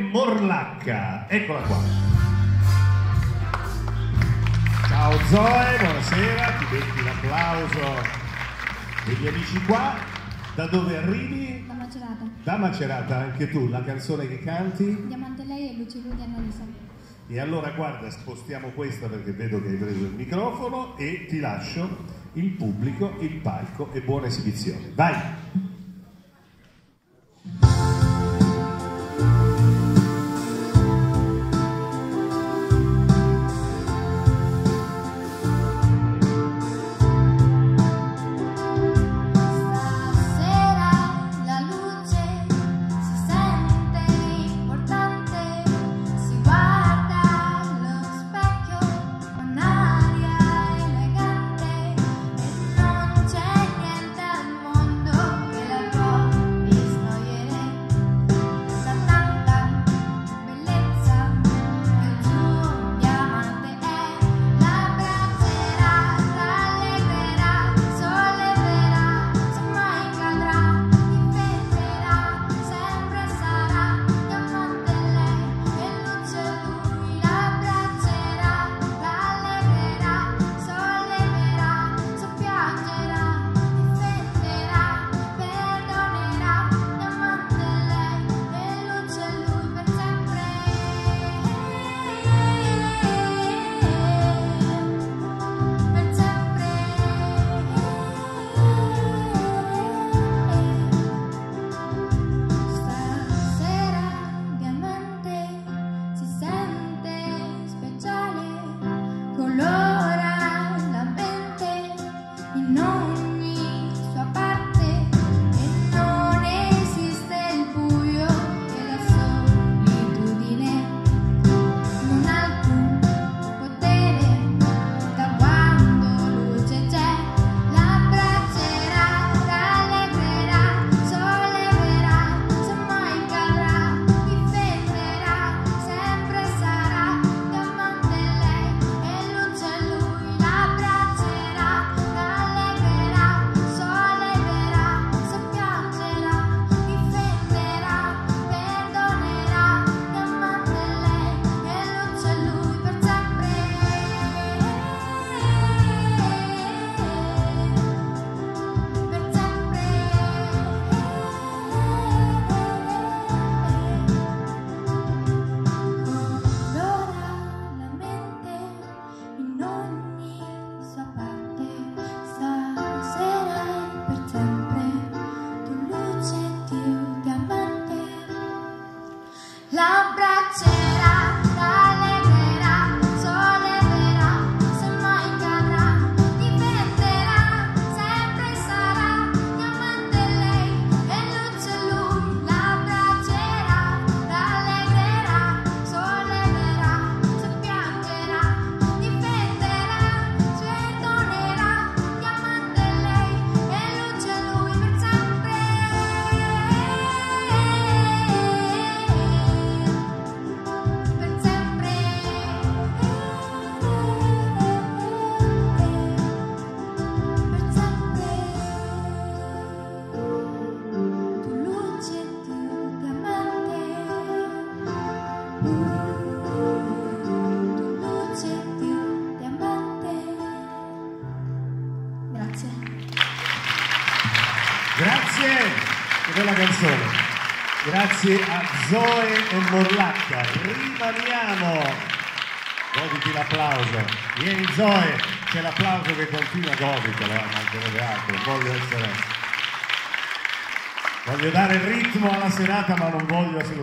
Morlacca. Eccola qua. Ciao Zoe, buonasera, ti metti l'applauso degli amici qua. Da dove arrivi? Da Macerata. Da Macerata, anche tu, la canzone che canti? Diamante lei e Luce Lucia Annalisa. E allora guarda, spostiamo questa perché vedo che hai preso il microfono e ti lascio il pubblico, il palco e buona esibizione. Vai! Grazie. Grazie, che bella canzone. Grazie a Zoe e Morlacca. Rimaniamo. Goditi l'applauso. Vieni Zoe, c'è l'applauso che continua, goditelo, eh, mancherebbe altro, voglio essere... Voglio dare ritmo alla serata ma non voglio assolutamente...